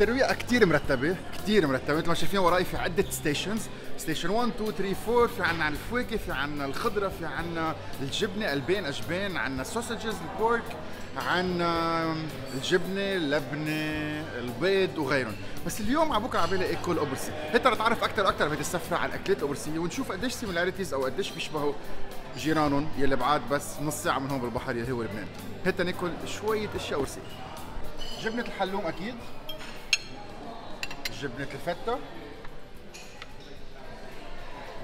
الترويقة كثير مرتبة كثير مرتبة. مثل ما شايفين وراي في عدة stations station 1 2 3 4 في عنا الفواكه في عنا الخضرة في عنا الجبنة البين اجبان عنا ال sausages ال pork عنا الجبنة اللبنه البيض وغيرهم. بس اليوم على بكرة على اكل قبرصي هيك نتعرف أكثر وأكثر بهذه السفره على الاكلات القبرصيه ونشوف قديش similarities أو قديش بيشبهوا جيرانهم يلي بعاد بس نص ساعة من هون بالبحر يلي هو لبنان. هيك ناكل شوية أشياء قبرصيه جبنة الحلوم أكيد. جبنه الفيتا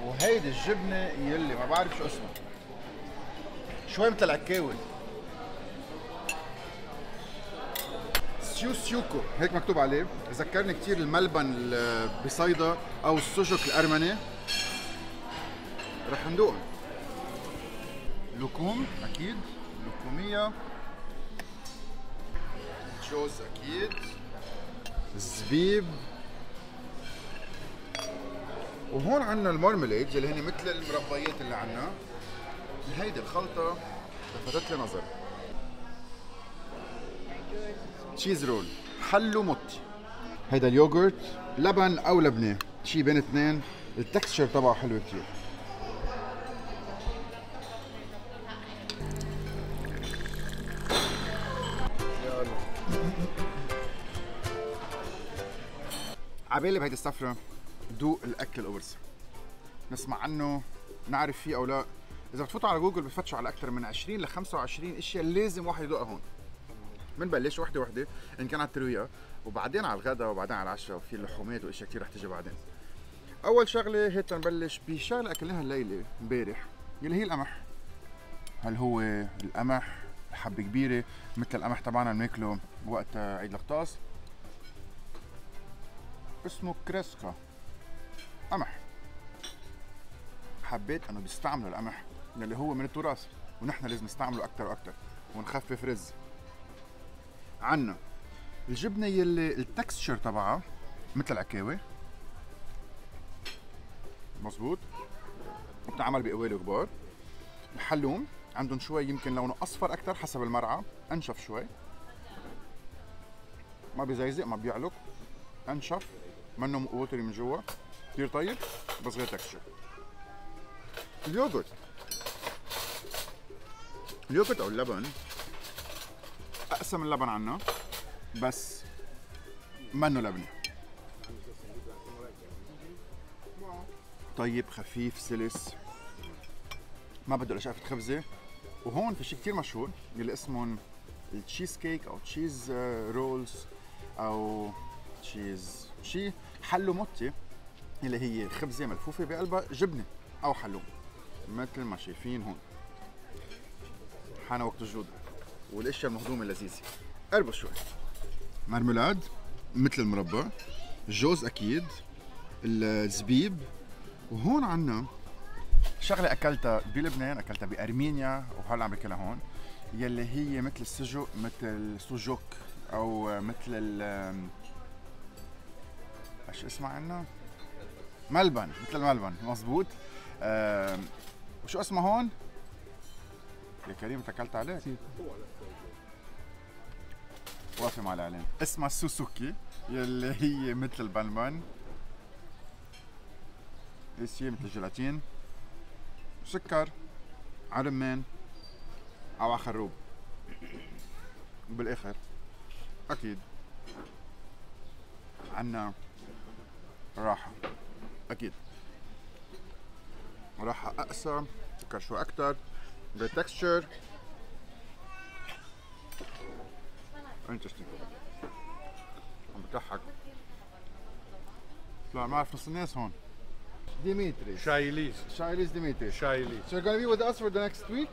وهيدي الجبنة يلي ما بعرف شو اسمها. شوي مثل العكاوي سيو سيوكو. هيك مكتوب عليه. ذكرني كثير الملبن ال- بصيدا أو السجق الأرمني. رح ندوق لكوم أكيد. لكوميه جوز أكيد. الزبيب وهون عندنا ال marmalade اللي هن مثل المربيات اللي عندنا. هيدي الخلطة لفتت لي نظر cheese roll حلو موتي هيدا اليوغورت لبن أو لبنة. شي بين اثنين. التكستشر تبعه حلو كثير عبالي بهيدي السفرة دوق الأكل الأوبرسي نسمع عنه نعرف فيه أو لا. إذا بتفوتوا على جوجل بتفتشوا على أكثر من 20 ل 25 أشياء لازم واحد يدوقها هون. بنبلش وحدة وحدة إن كان على الترويقه وبعدين على الغداء وبعدين على العشاء وفي اللحومات وإشياء كثير رح تيجي بعدين. أول شغلة هيك نبلش بشغله أكلناها الليلة امبارح يلي هي القمح. هل هو القمح؟ حبة كبيرة مثل القمح تبعنا اللي بناكله وقت عيد الغطاس. اسمه كريسكا. قمح. حبيت أنه بيستعملوا القمح اللي هو من التراث ونحن لازم نستعمله أكثر وأكثر ونخفف رز. عنا الجبنة يلي ال texture تبعها مثل العكاوي. مزبوط. بتعمل بقوالي كبار. الحلوم عندهم شوي يمكن لونه أصفر أكثر حسب المرعى. أنشف شوي. ما بيزيزق ما بيعلق. أنشف. منه watery من جوا. كثير طيب بس غير texture ال yogurt ال yogurt أو اللبن. اقسى من اللبن عنا بس منه لبنه طيب خفيف سلس. ما بده الاشياء في خبزه وهون في شيء كثير مشهور اللي اسمهم ال cheese cake أو cheese rolls أو تشيز شيء حلو موتي اللي هي خبزه ملفوفه بقلبها جبنة أو حلوم. مثل ما شايفين هون. حان وقت الجودة. والأشياء المهضومة اللذيذة. قربوا شوي. مرمولاد مثل المربى الجوز أكيد. الزبيب. وهون عنا شغلة أكلتها بلبنان أكلتها بأرمينيا وهلا عم باكلها هون. يلي هي مثل السجق مثل السجق أو مثل ال إيش اسمها عنا؟ ملبن مثل الملبن. مزبوط آم، وشو اسمها هون؟ يا كريم انت اكلت عليه؟ وافي مع الاعلان اسمها سوسوكي يلي هي مثل البنبن هي مثل الجيلاتين سكر على رمان أو على خروب وبالاخر أكيد. عنا راحة. أكيد. راحة اقسى chewy أكثر بال texture interesting عم بضحك. لا ما أعرف نص الناس هون. ديميتري شايليز شايليز ديميتري شايليز سو غانا بي وذ اس فور ذا نكست ويك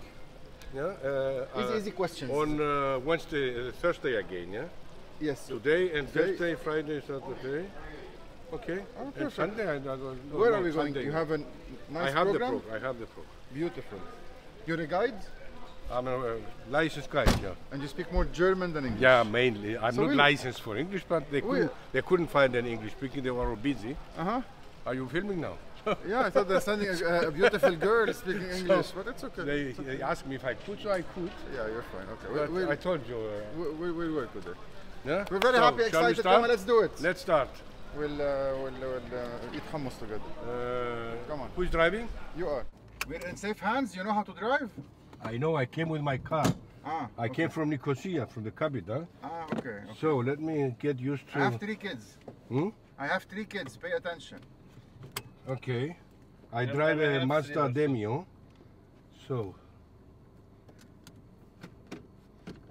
Yeah, uh, easy, uh, easy questions. On uh, Wednesday, uh, Thursday again, yeah? Yes. Today and Thursday, Friday, Saturday. Okay. Okay. Oh, and perfect. Sunday, I, I don't. Where are we going? Sunday. You have a nice I have program. the program. I have the program. Beautiful. You're a guide, I'm a uh, licensed guide. Yeah. and you speak more German than English. Yeah, mainly. I'm So not we- licensed for English, but they couldn't. They couldn't find an English speaking. They were all busy. Uh huh. Are you filming now? Yeah, I thought they're sending a, a beautiful girl speaking English, but it's okay. they, It's okay. they asked me if I could, so I could. Yeah, you're fine. Okay. But We'll, I told you. Uh, we'll, we'll, we'll work with it. Yeah. We're very So, happy, excited. Come on, let's do it. Let's start will uh, will, will eat hummus together. Come on. Who's driving? You are. We're in safe hands. You know how to drive? I know. I came with my car. Ah, I came from Nikosia from the Kabid. Ah, okay, So let me get used to. I have three kids. Hmm? I have three kids. Pay attention. Okay. I drive a Mazda Demio. So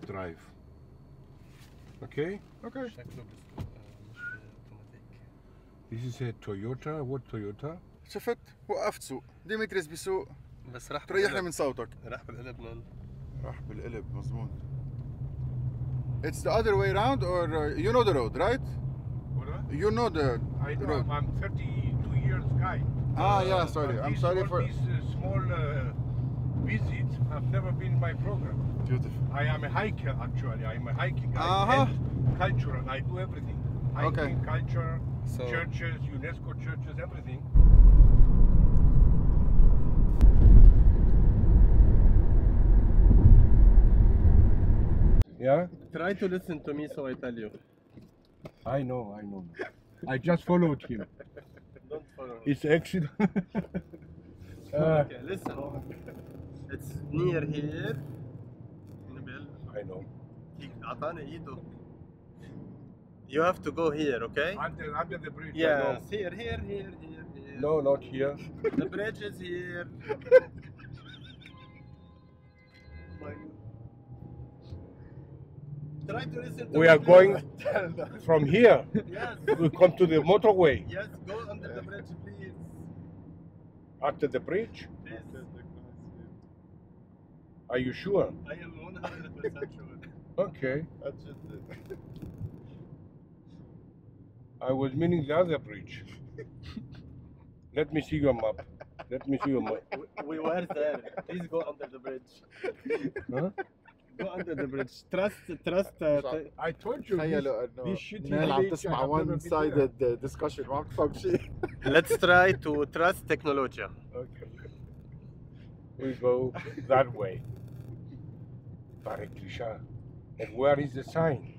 drive. Okay. Okay. This is a Toyota. What Toyota? شفت؟ وقفت سوق. ديمتريس بيسوق. بس راح تريحني بالقلب. من صوتك. راح بالقلب نون راح بالقلب مزبوط. It's the other way around or uh, you know the road, right? You know the I know. road. I'm 32 years guy. Ah, yeah, sorry. But I'm these- sorry all for. these uh, small uh, visits have never been my program. Beautiful. I am a hiker actually. I'm a hiking. Uh-huh. I and cultural. I do everything. hiking, okay. culture, so churches, UNESCO churches, everything. Yeah? Try to listen to me so I tell you. I know, I know. I just followed him. Don't follow him. It's accident. uh, okay, listen. It's near here. I know. He, you have to go here, okay? Under under the bridge. Yes, here, here, here, here, here. No, not here. The bridge is here. Try to listen to We are going from here. Yes, We come to the motorway. yes, go under the bridge, please. After the bridge. Please. Are you sure? I am 100% sure. Okay. I was meaning the other bridge. Let me see your map. Let me see your map. We, we were there. Please go under the bridge. Huh? Go under the bridge. Trust, trust. Uh, t- I told you. تخيلوا this shitty انه نال عم village, تسمع I have never one been sided discussion ما عم تفهم شيء. let's try to trust technology. Okay. We go that way. Bareklisha. And where is the sign?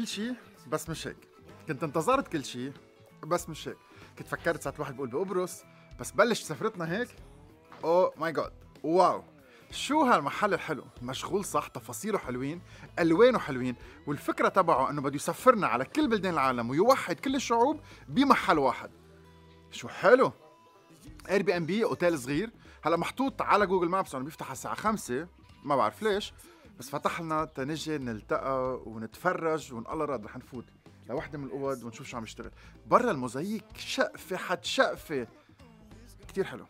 بكل شيء بس مش هيك. كنت انتظرت كل شيء بس مش هيك. كنت فكرت ساعة واحد بقول بقبرص بس بلش سفرتنا هيك. Oh my God wow شو هالمحل الحلو؟ مشغول صح تفاصيله حلوين ألوانه حلوين والفكرة تبعه إنه بده يسفرنا على كل بلدان العالم ويوحد كل الشعوب بمحل واحد. شو حلو. Airbnb أوتيل صغير. هلا محطوط على Google Maps انه بيفتح على الساعة 5 ما بعرف ليش. بس فتح لنا تنجي نلتقى ونتفرج ونقال راد رح نفوت لوحدة من الاوض ونشوف شو عم يشتغل. برا الموزاييك شقفة حد شقفة. كتير حلو.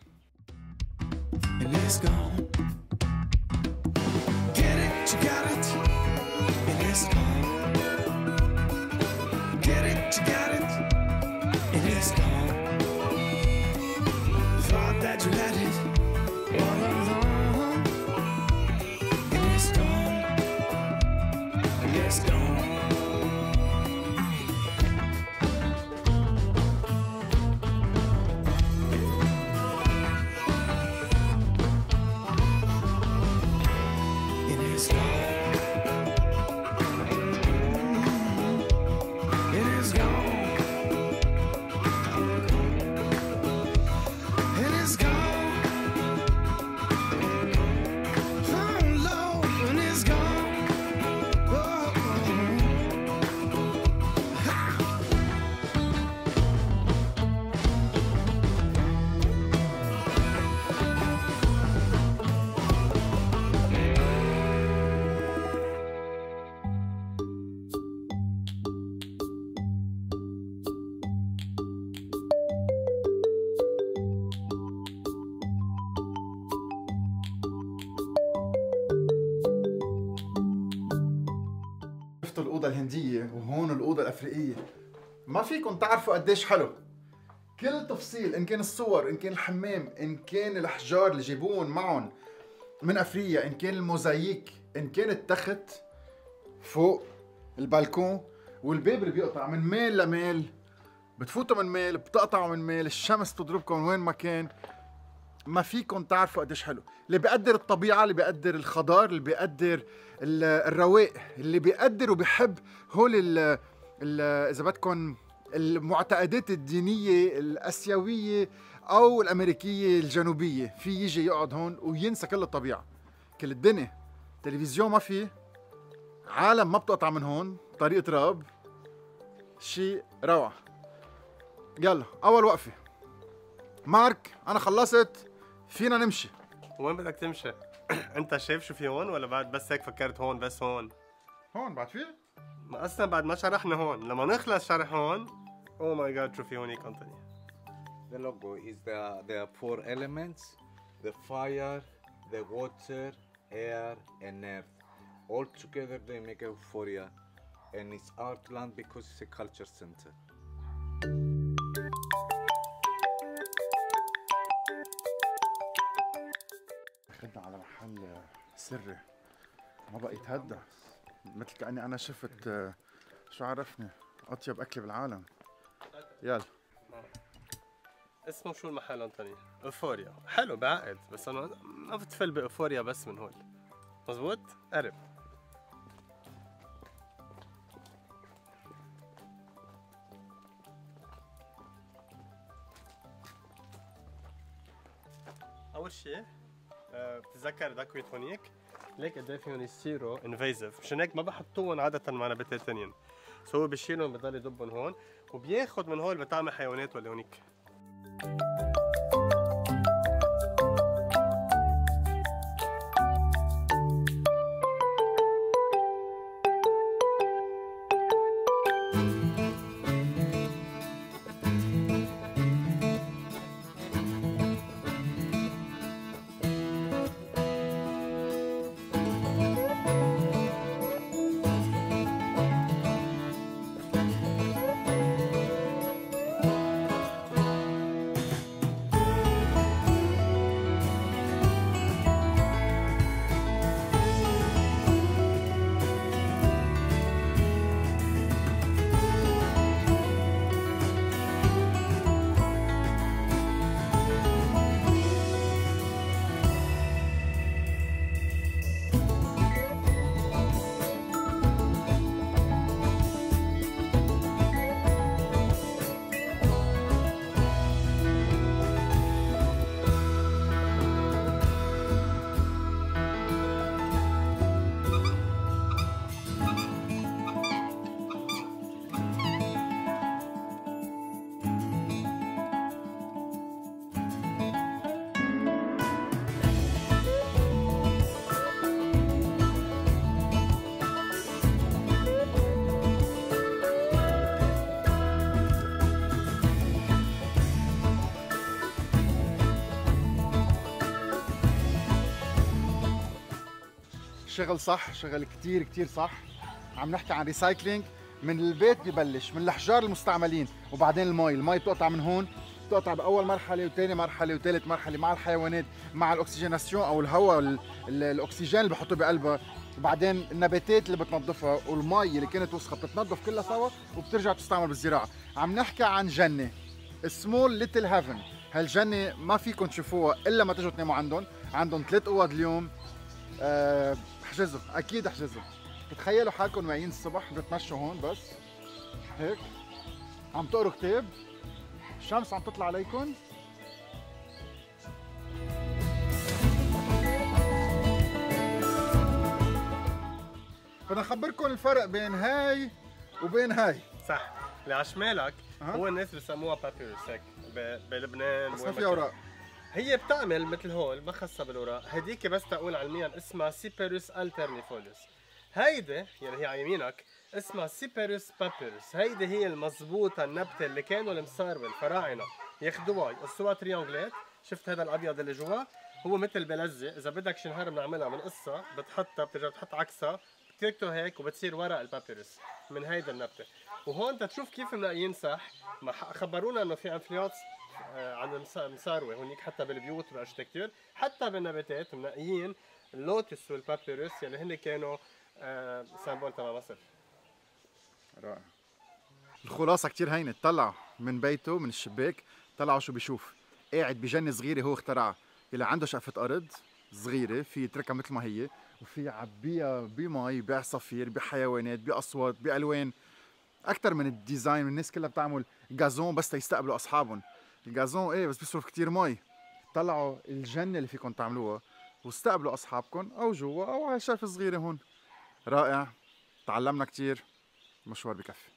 It, you got it. Get it, you got it, الأفريقية. ما فيكم تعرفوا قديش حلو. كل تفصيل إن كان الصور إن كان الحمام إن كان الأحجار اللي جابوهم معهم من أفريقيا إن كان الموزاييك إن كان التخت فوق البالكون والباب اللي بيقطع من ميل لميل بتفوتوا من ميل بتقطعوا من ميل الشمس تضربكم من وين ما كان. ما فيكم تعرفوا قديش حلو. اللي بيقدر الطبيعة اللي بيقدر الخضار اللي بيقدر ال- الرواق اللي بيقدر وبيحب هول إذا بدكم المعتقدات الدينية الآسيوية أو الأمريكية الجنوبية في يجي يقعد هون وينسى كل الطبيعة. كل الدنيا. تلفزيون ما في عالم ما بتقطع من هون طريق راب شيء روعة. يلا أول وقفة. مارك أنا خلصت فينا نمشي. وين بدك تمشي؟ أنت شايف شو في هون ولا بعد بس هيك فكرت هون بس هون؟ هون بعد في ما أصلا بعد ما شرحنا هون لما نخلص شرح هون Oh my God شو في هونيك انطوني The logo is the the four elements: the fire, the water, air, and earth. All together they make euphoria, and it's art land because it's a culture center. دخلنا على محل سري ما بقى يتهدى مثل كأني أنا شفت آه، شو عرفني؟ أطيب أكل بالعالم. يلا. اسمه شو المحل انطوني؟ إيفوريا. حلو بعقد بس أنا ما بتفل بإيفوريا بس من هون مزبوط؟ قرب. أول شيء آه، بتتذكر duckweed هونيك؟ ليك قد إيه فيهم يصيروا invasive مشان هيك ما بحطوهم عادة مع نباتات تانيين so هو بيشيلهم بضل يدبهم هون وبياخد من هون بطعم حيوانات ولا هونيك. شغل صح شغل كتير كتير صح. عم نحكي عن recycling من البيت ببلش من الأحجار المستعملين. وبعدين المي المي بتقطع من هون بتقطع بأول مرحلة وثاني مرحلة وثالث مرحلة مع الحيوانات مع ال oxygénation أو الهواء ال- ال- الأكسجين اللي بحطوه بقلبها وبعدين النباتات اللي بتنظفها والمي اللي كانت وسخة بتتنظف كلها سوا وبترجع تستعمل بالزراعة. عم نحكي عن جنة. small little heaven هالجنة ما فيكم تشوفوها إلا ما تجوا تناموا عندهم عندهم ثلاث أوض اليوم. آه، احجزوا أكيد احجزوا تخيلوا حالكم واعيين الصبح بتمشوا هون بس. هيك. عم تقروا كتاب. الشمس عم تطلع عليكم. بدنا نخبركم الفرق بين هاي وبين هاي. صح. اللي على شمالك أها. هو الناس بسموها بابيروس هيك بلبنان بس ما في. أوراق. هي بتعمل مثل هول ما خاصة بالاوراق هديك بس تقول علميا اسمها Cyperus alternifolius هيدي يعني هي على يمينك اسمها Cyperus papyrus هيدي هي المضبوطة النبتة اللي كانوا المصاروة الفراعنة ياخدوها يقصوها triangle ات شفت هذا الأبيض اللي جوا؟ هو مثل بلزق إذا بدك شي نهار بنعملها من قصة بتحطها بترجع بتحط عكسها. بتتركه هيك وبتصير ورق ال papyrus من هيدا النبتة. وهون تشوف كيف منقيين صح خبرونا إنه في influence عن المس- المساروة. هونيك حتى بالبيوت بال architecture حتى بالنباتات منقيين اللوتس وال papyrus يلي هن كانوا آه، symbol تبع مصر. رائع. الخلاصة كتير هينة. طلع من بيته من الشباك طلعوا شو بيشوف؟ قاعد بجنة صغيرة هو اخترعها اللي عنده شقفة أرض صغيرة في يتركها مثل ما هي وفي يعبيها بمي بعصافير بحيوانات بأصوات بألوان أكثر من ال design الناس كلها بتعمل gazon بس تيستقبلوا أصحابهم. ال gazon إيه بس بيصرف كتير مي. طلعوا الجنة اللي فيكم تعملوها واستقبلوا أصحابكم أو جوا أو على شقفة صغيرة هون. رائع. تعلمنا كتير. مشوار بكفي.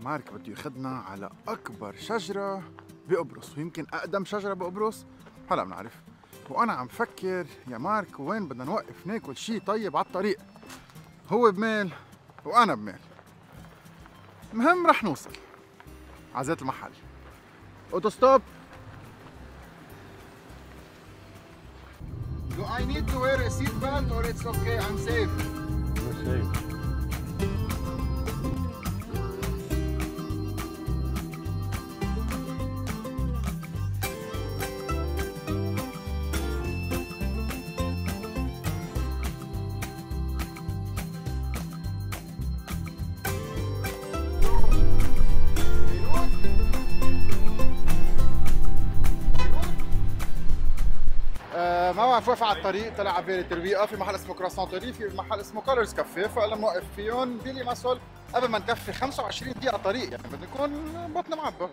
مارك بده ياخذنا على أكبر شجرة بقبرص ويمكن أقدم شجرة بقبرص. هلا بنعرف. وأنا عم فكر يا مارك وين بدنا نوقف؟ ناكل شيء طيب على الطريق. هو بميل وأنا بميل. المهم رح نوصل ذات المحل. auto-stop Do I need to wear a seat belt or it's okay? I'm safe. آه، الطريق طلع بالي ترويقة. في محل اسمه كراسون توري في محل اسمه كولرز كافيه. فقال نوقف فيهم بيلي مسول قبل ما نكفي 25 دقيقة طريق. يعني بدنا نكون بطن معبى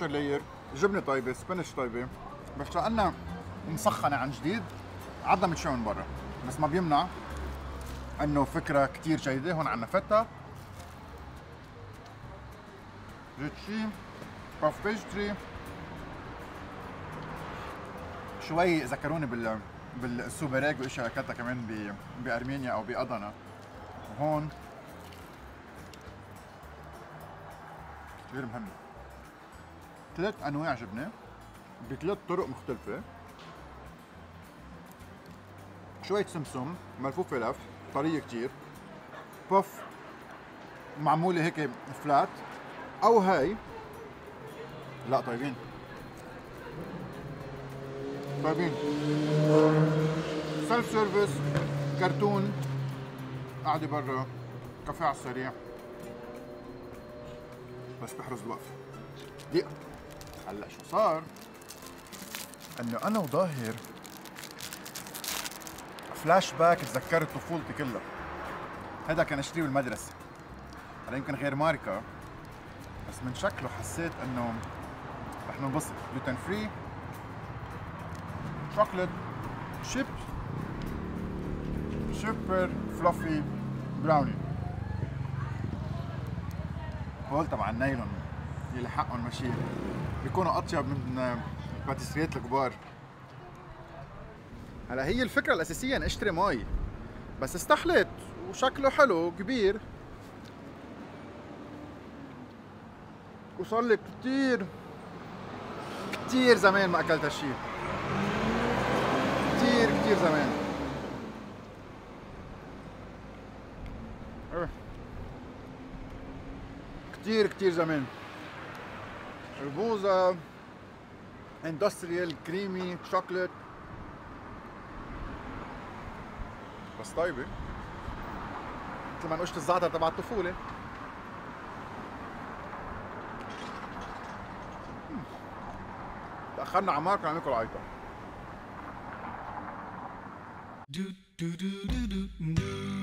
ل 12 لاير جبنة طيبة سبنش طيبة. بس لانها مسخنة عن جديد عدنا متشوي من برا. بس ما بيمنع إنه فكرة كتير جيدة. هون عنا فتا ريتشي باف بيستري شوي ذكروني بال بالسوبريك وإشياء أكلتها كمان ب... بأرمينيا أو بادنا وهون كثير مهم. ثلاث أنواع جبنة بثلاث طرق مختلفة. شوية سمسم ملفوفة لف طرية كتير. puff معمولة هيك flat أو high. لا طيبين. طيبين. self service كرتون قاعدة برا كافيه على السريع. بس بحرز الوقفة دقيقة. هلا شو صار؟ انه أنا وظاهر فلاش باك تذكرت طفولتي كلها. هذا كان اشتريه بالمدرسة. هلا يمكن غير ماركة بس من شكله حسيت انه رح ننبسط. gluten free chocolate chip super fluffy brownie هول تبع النايلون يلي حقهم ماشي بيكونوا أطيب من الباتيسريات الكبار. هلا هي الفكرة الأساسية ان أشتري مي. بس استحليت وشكله حلو كبير. وصار لي كتير كتير زمان ما أكلت هالشي. كتير كتير زمان. إيه. كتير كتير زمان. البوظة industrial creamy chocolate بس طيبة مثل منقوشة الزعتر تبع الطفولة. تأخرنا عمار كنا عم ناكل عيطة do do do do do do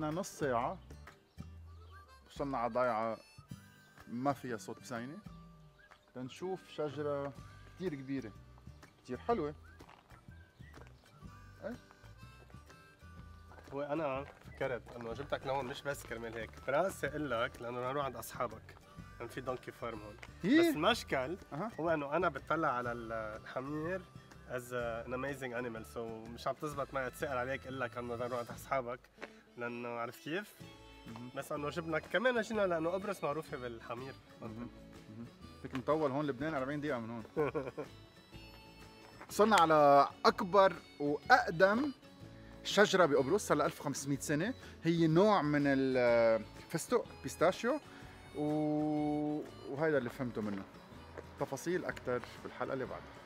سقنا نص ساعة وصلنا على ضيعة ما فيها صوت بسينة تنشوف شجرة كتير كبيرة. كتير حلوة. هو أنا فكرت إنه جبتك لهون مش بس كرمال هيك. براسي أقول لك لأنه نروح عند أصحابك. لأن في donkey farm هون. بس هي المشكل أها. هو إنه أنا بتطلع على ال- الحمير از an amazing animal so مش عم تزبط معي اتسال عليك أقول لك إنه نروح عند أصحابك. لأنه عرفت كيف؟ بس انه جبنا كمان جينا لأنه قبرص معروفه بالحمير. فيك مطول هون لبنان 40 دقيقة من هون. وصلنا على أكبر وأقدم شجرة بقبرص صار لها 1500 سنة. هي نوع من الفستق بيستاشيو. و... وهذا اللي فهمته منه. تفاصيل أكثر بالحلقة اللي بعدها.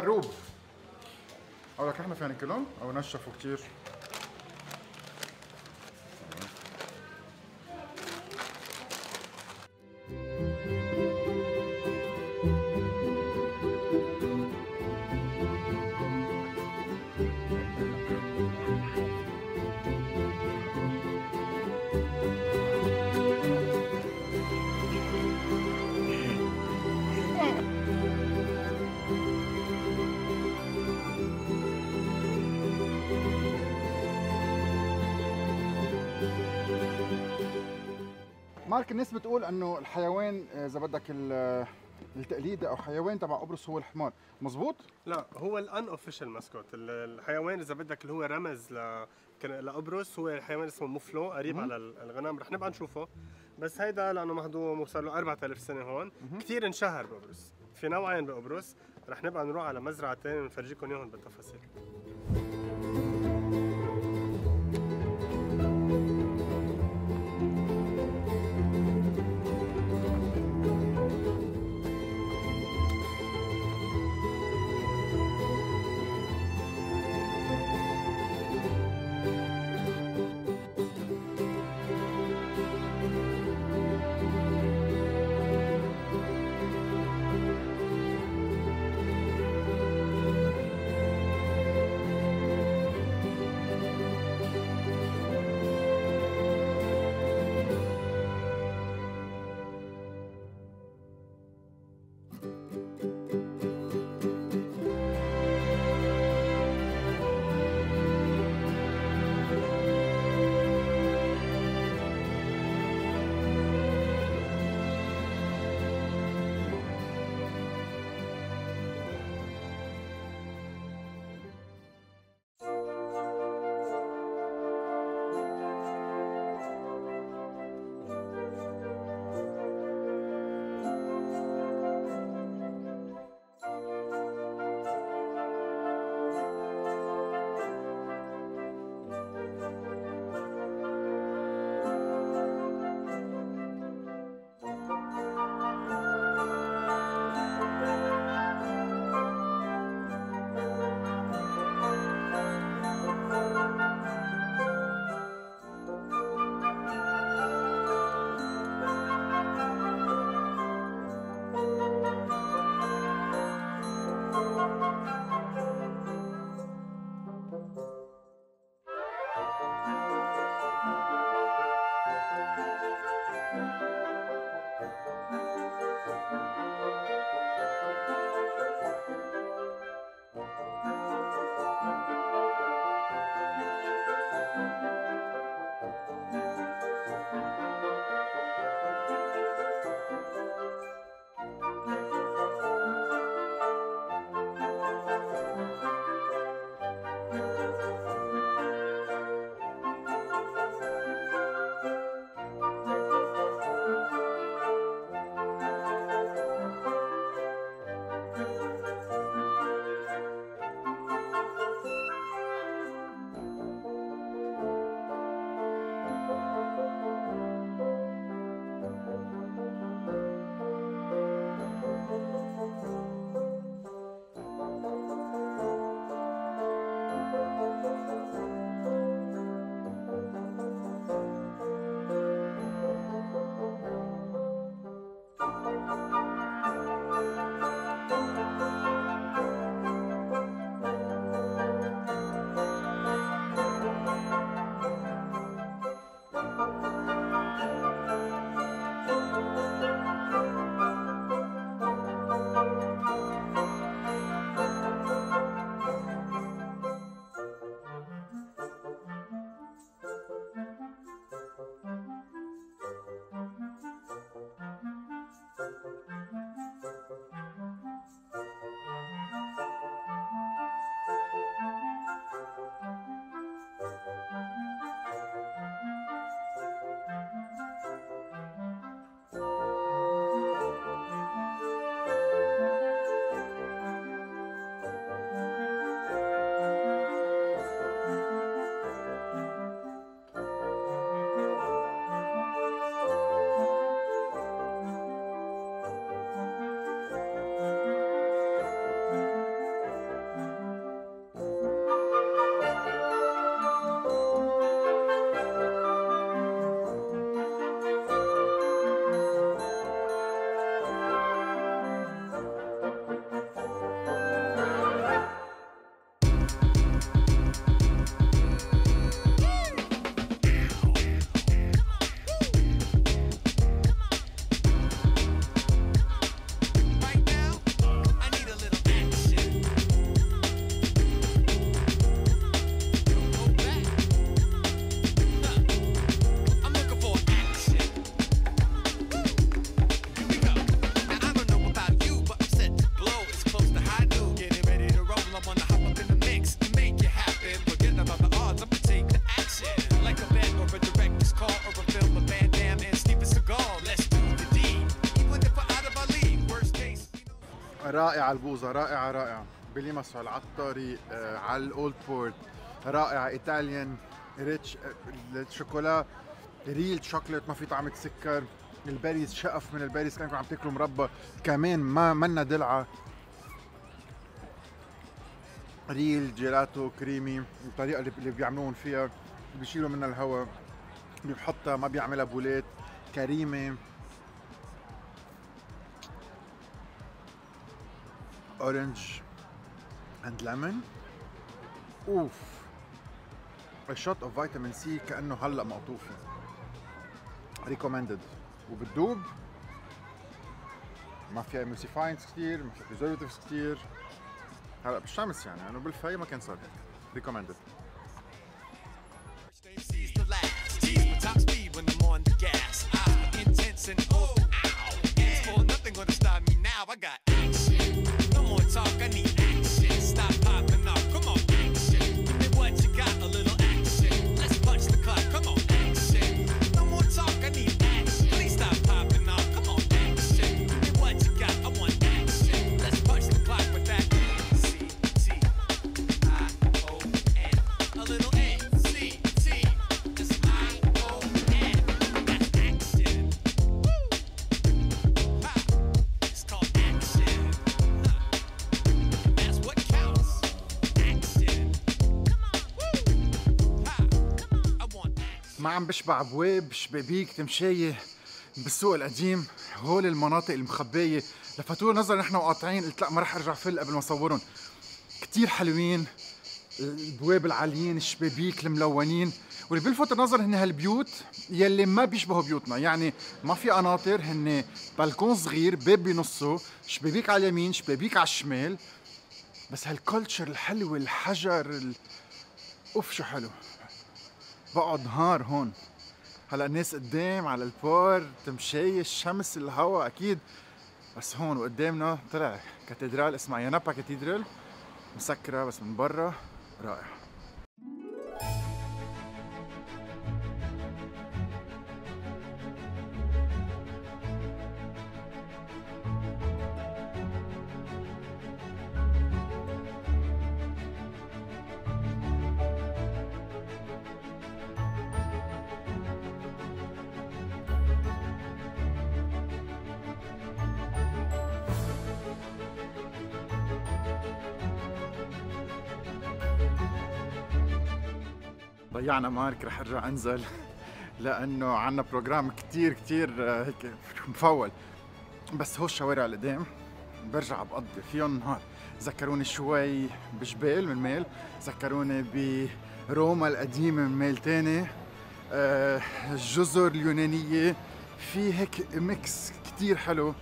خروب. أقول لك إحنا فينا كلهم أو نشفوا كتير. مارك الناس بتقول إنه الحيوان آه، إذا بدك ال- التقليدي أو حيوان تبع قبرص هو الحمار. مزبوط لا هو ال unofficial mascot الحيوان إذا بدك اللي هو رمز ل لقبرص هو حيوان اسمه موفلو قريب على ال- الغنم. رح نبقى نشوفه. بس هيدا لأنه مهضوم وصار له 4000 سنة هون. كثير انشهر بقبرص. في نوعين بقبرص. رح نبقى نروح على مزرعه ثانية ونفرجيكم إياهم بالتفاصيل. رائعة البوظة رائعة رائعة. بليماسول على الطريق آه، على ال old port رائعة Italian rich آه، الشوكولا. real chocolate ما في طعم سكر الباريز شقف من الباريز كانكم عم تاكلوا مربى. كمان ما منا دلعة. real gelato creamy الطريقة اللي بيعملون فيها. بيشيلوا منها الهواء بيحطها ما بيعملها بولات كريمة. orange and lemon أوف الشوت أوف vitamin C كانه هلا مقطوفه recommended وبتدوب ما فيها emulsifiers كثير ما فيها preservatives كثير هلا بالشمس يعني لأنه بالفي ما كان صار هيك recommended and oh. I got talk, I need عم بشبع بواب شبابيك تمشاية بالسوق القديم. هول المناطق المخباية لفتوا لي نظري نحن وقاطعين قلت لا ما رح أرجع فل قبل ما أصورهم. كتير حلوين البواب العاليين الشبابيك الملونين. واللي بيلفت النظر هن هالبيوت يلي ما بيشبهوا بيوتنا. يعني ما في قناطر هن بلكون صغير باب بنصه. شبابيك على اليمين شبابيك على الشمال. بس هالكولتشر الحلوة الحجر ال... أوف شو حلو. بقعد نهار هون. هلا الناس قدام على البار تمشي الشمس الهواء أكيد. بس هون وقدامنا طلع cathedral اسمها يانابا cathedral مسكرة بس من برا. رائع. ضيعنا مارك رح ارجع انزل لأنه عنا programme كتير كتير آه، هيك مفوّل. بس هو الشوارع القدام برجع بقضي فيهم نهار. ذكروني شوي بجبال من ميل ذكروني بروما القديمة من ميل تاني آه، الجزر اليونانية. في هيك mix كتير حلو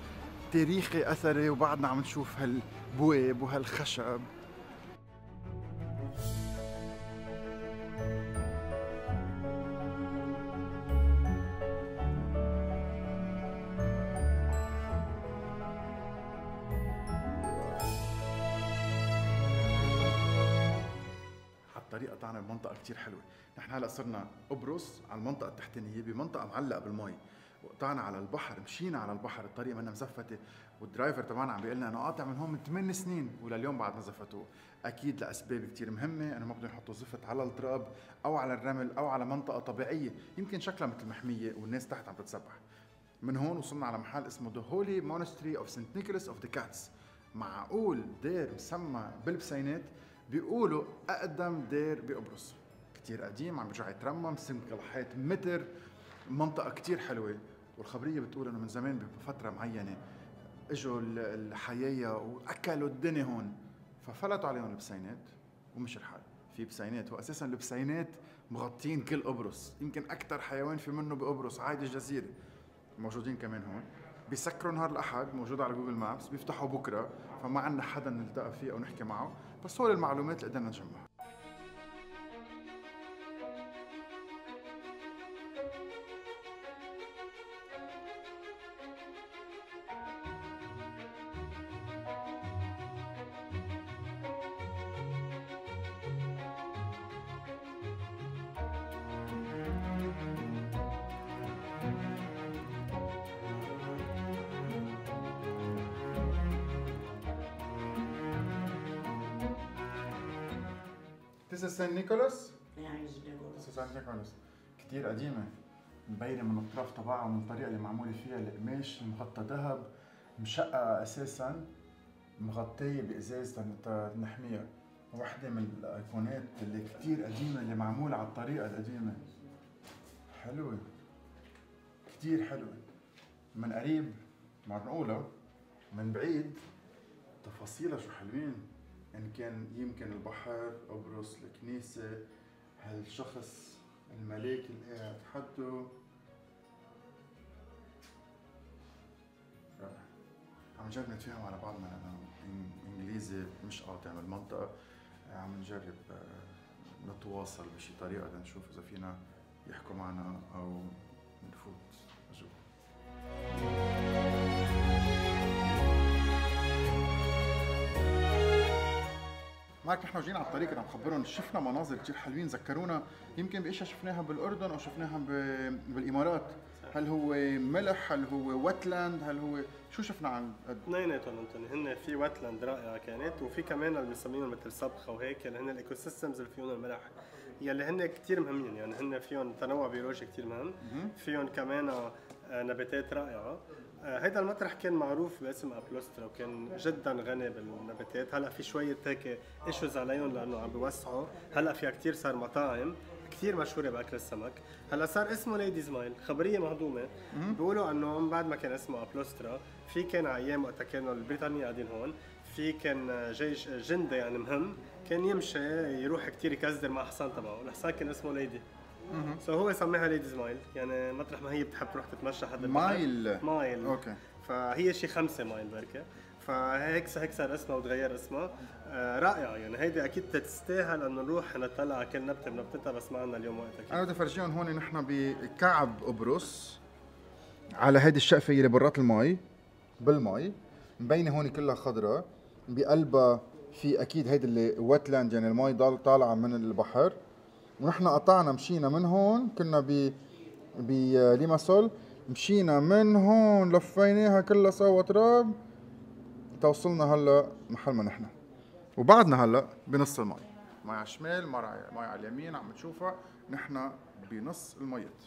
تاريخي أثري وبعدنا عم نشوف هالبواب وهالخشب. تاعنا بمنطقه كتير حلوة. نحن هلأ صرنا قبرص على المنطقة التحتانية بمنطقة معلقة بالمي. وقطعنا على البحر مشينا على البحر الطريق منا مزفتة. وال driver تبعنا عم بيقول لنا إنه قاطع من هون من 8 سنين. ولليوم بعد ما زفتوه. أكيد لاسباب كتير مهمة. إنه ما بدهم يحطوا زفت على التراب أو على الرمل أو على منطقة طبيعية. يمكن شكلها مثل محميه والناس تحت عم تتسبح. من هون وصلنا على محل اسمه The Holy Monastery of Saint Nicholas of the Cats معقول دير مسمى بالبسينات. بيقولوا أقدم دير بقبرص. كتير قديم عم بيرجع يترمم سمك الحيط متر. منطقة كتير حلوة. والخبرية بتقول إنه من زمان بفترة معينة إجوا ال- الحيايا وأكلوا الدنيا هون. ففلتوا عليهم البسينات ومش الحال. في بسينات واساسا البسينات مغطين كل قبرص. يمكن أكثر حيوان في منه بقبرص عادي الجزيرة. موجودين كمان هون. بيسكروا نهار الأحد موجود على جوجل مابس بيفتحوا بكرة. فما عندنا حدا نلتقى فيه أو نحكي معه. بس هول المعلومات اللي قدرنا نجمعها. This is Saint Nicholas. كتير قديمة. مبينة من الأطراف تبعها ومن الطريقة اللي معمولة فيها القماش مغطى ذهب مشقة أساسا مغطية بإزاز تنحميها. واحدة من الأيقونات اللي كتير قديمة اللي معمولة على الطريقة القديمة. حلوة. كتير حلوة. من قريب معقولة من بعيد تفاصيلها شو حلوين. إن كان يمكن البحر قبرص الكنيسة هالشخص الملاك اللي قاعد حده. عم نجرب نتفاهم على بعضنا إن- إنجليزي مش قاطع من المنطقة عم نجرب آه، نتواصل بشي طريقة لنشوف إذا فينا يحكوا معنا أو نفوت. جوا معك نحن جينا على الطريق كنا مخبرهم شفنا مناظر كثير حلوين ذكرونا. يمكن باشياء شفناها بالأردن أو شفناها بالإمارات. هل هو ملح؟ هل هو wetland هل هو شو شفنا عن اثنيناتهم انتوني هن في wetland رائعة كانت وفي كمان اللي بنسميهم مثل سبخه وهيك اللي هن ال ecosystems اللي فيهم الملح. يلي هن كثير مهمين يعني هن فيهم تنوع بيولوجي كثير مهم. فيهم كمان آه، نباتات رائعة. هيدا المطرح كان معروف باسم أبلوسترا وكان جدا غني بالنباتات. هلأ في شوية هيك issues عليهم لأنه عم بيوسعوا. هلأ فيها كثير صار مطاعم كثير مشهورة بأكل السمك. هلأ صار اسمه Lady's Mile خبرية مهضومة. بيقولوا إنه من بعد ما كان اسمه أبلوسترا في كان على أيام وقتها كانوا البريطانيين قاعدين هون. في كان جيش جندي يعني مهم كان يمشي يروح كثير يكزر مع حصان تبعه. الحصان كان اسمه Lady so هو سماها Lady's Mile يعني مطرح ما هي بتحب تروح تتمشى حد البحر. mile. mile. okay. فهي شي خمسة mile بركة. فهيك هيك صار اسمها وتغير اسمها. آه رائعة يعني. هيدي أكيد تستاهل إنه نروح نطلع على كل نبتة بنبتتها بس ما عندنا اليوم وقت أكيد. أنا بدي أفرجيهم هون نحن بكعب قبرص على هيدي الشقفة اللي برات المي بالمي. مبينة هون كلها خضراء بقلبها في أكيد هيدي اللي ويتلاند يعني المي ضل طالعة من البحر. ونحن قطعنا مشينا من هون كنا ب بليماسول مشينا من هون لفيناها كلها سوا تراب توصلنا هلا محل ما نحن. وبعدنا هلا بنص المي. مي على الشمال مي على مي على اليمين عم تشوفها نحن بنص المي.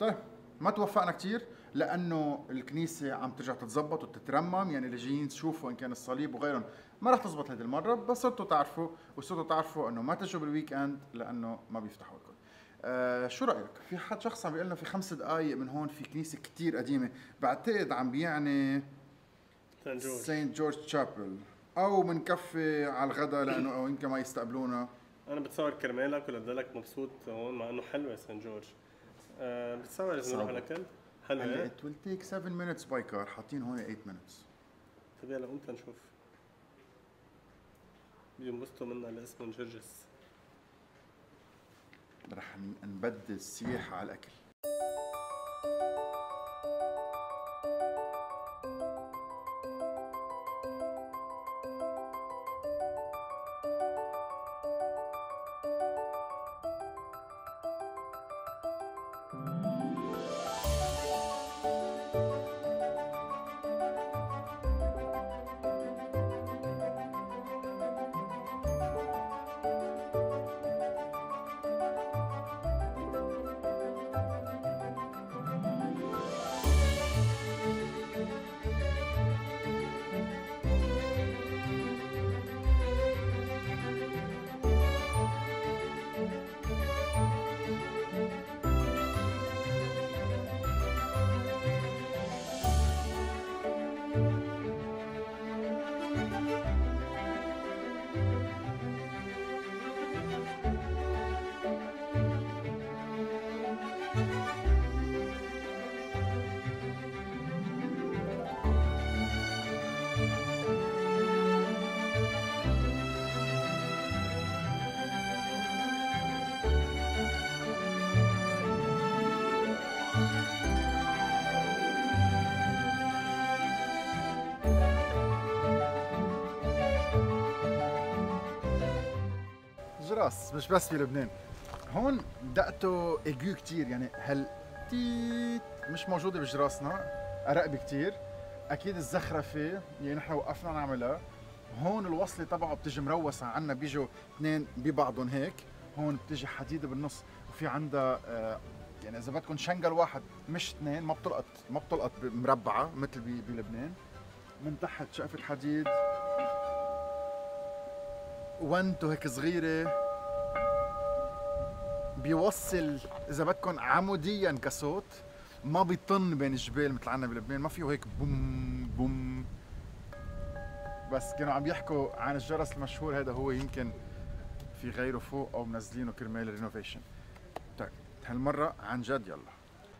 طيب ما توفقنا كتير لأنه الكنيسة عم ترجع تتظبط وتترمم. يعني اللي جايين تشوفوا إن كان الصليب وغيرهم. ما رح تزبط هذه المرة بس صرتوا تعرفوا وصرتوا تعرفوا إنه ما تجوا بال weekend لأنه ما بيفتحوا لكم آه شو رأيك؟ في حد شخص عم بيقول لنا في خمس دقائق من هون في كنيسة كتير قديمة بعتقد عم بيعني سان جورج سانت جورج تشابل أو بنكفي على الغداء لأنه أو يمكن ما يستقبلونا. أنا بتصور كرمالك ولا بدلك مبسوط هون مع إنه حلوة سان جورج آه بتصور إذا نروح. على كل قال حلوة. لي إيه؟ it will take 7 minutes by car حاطين هون 8 minutes. طيب يلا إمتى نشوف. بينبسطوا منا لاسم جرجس رح نبدل السياحة على الأكل. جراس مش بس بلبنان هون دقته ايجو كتير يعني هال تيت مش موجودة بجراسنا أرق بكتير. أكيد الزخرفة اللي نحن وقفنا نعملها. هون الوصلة تبعه بتجي مروسة عنا بيجوا اثنين ببعضهم هيك. هون بتجي حديدة بالنص وفي عندها آه، يعني إذا بدكم شنقل واحد مش اثنين ما بتلقط ما بتلقط مربعة مثل بلبنان. من تحت شقفة حديد. وانه هيك صغيرة. بيوصل إذا بدكم عموديا كصوت ما بيطن بين الجبال مثل عنا بلبنان ما فيه هيك boom boom. بس كانوا عم يحكوا عن الجرس المشهور هذا هو يمكن في غيره فوق أو منزلينه كرمال ال renovation. طيب هالمرة عن جد يلا.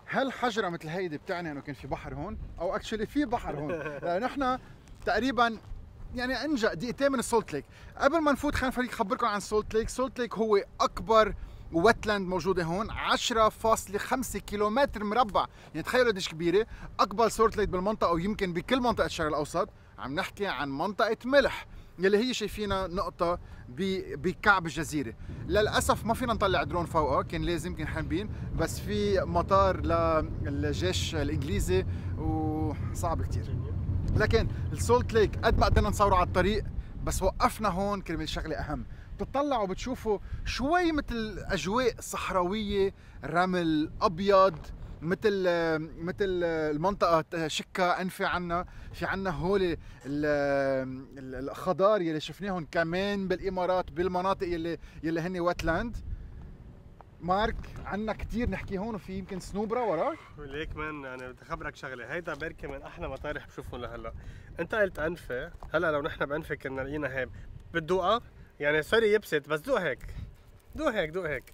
هل حجرة مثل هيدي بتعني إنه كان في بحر هون؟ أو actually في بحر هون؟ لأنه نحن تقريبا يعني انجا دقيقتين من ال salt lake قبل ما نفوت خلينا خبركم عن salt lake salt lake هو أكبر wetland موجودة هون 10.5 كيلومتر مربع. يعني تخيلوا قديش كبيرة. أكبر salt lake بالمنطقة ويمكن بكل منطقة الشرق الأوسط. عم نحكي عن منطقة ملح يلي هي شايفينها نقطة بكعب الجزيرة. للأسف ما فينا نطلع درون فوقها كان لازم كان حابين. بس في مطار للجيش الإنجليزي وصعب كتير. لكن السولت ليك قد ما قدرنا نصوره على الطريق بس وقفنا هون كرمال شغلة أهم. بتطلعوا بتشوفوا شوي مثل أجواء صحراوية رمل أبيض مثل مثل المنطقة شكا أنفي عنا. في عنا هول ال- ال- الخضار يلي شفناهم كمان بالإمارات بالمناطق يلي يلي هن ويتلاند مارك عنا كتير نحكي هون وفي يمكن سنوبرا وراك وليك مان يعني بدي اخبرك شغلة. هيدا بركي من أحلى مطارح بشوفهم لهلأ. أنت قلت انفه هلأ لو نحن بانفه كنا لقينا هيك بتدوقها؟ يعني سوري يبسط بس دوق هيك. دوق هيك دوق هيك.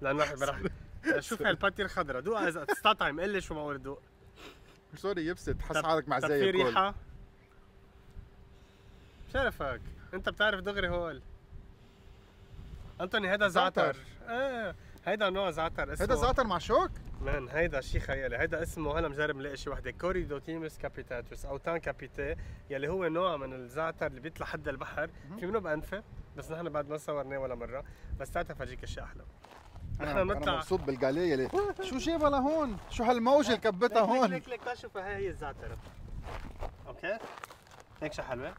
لأنه رح رح شوف هالباتي الخضراء دوقها إذا تستطعم قل لي شو معقول تدوق سوري يبسط حس حالك مع زي في. ريحة؟ شرفك. أنت بتعرف دغري هول. انطوني هيدا زعتر. إيه هيدا نوع زعتر اسمه. هذا زعتر مع شوك؟ man هيدا شيء خيالي. هيدا اسمه هلا مجرب نلاقي شي وحدة Coridothymus capitatus أو thym capité يلي هو نوع من الزعتر اللي بيطلع حد البحر. في منه بانفه بس نحن بعد ما صورناه ولا مرة. بس تعرف فرجيك اشياء أحلى. نحن أنا نطلع مبسوط بالقاليه اللي شو جايبها لهون شو هالموجة اللي كبتها هون؟ ليك ليك تعال شوف هاي هي الزعتر. okay؟ هيك شو حلوة.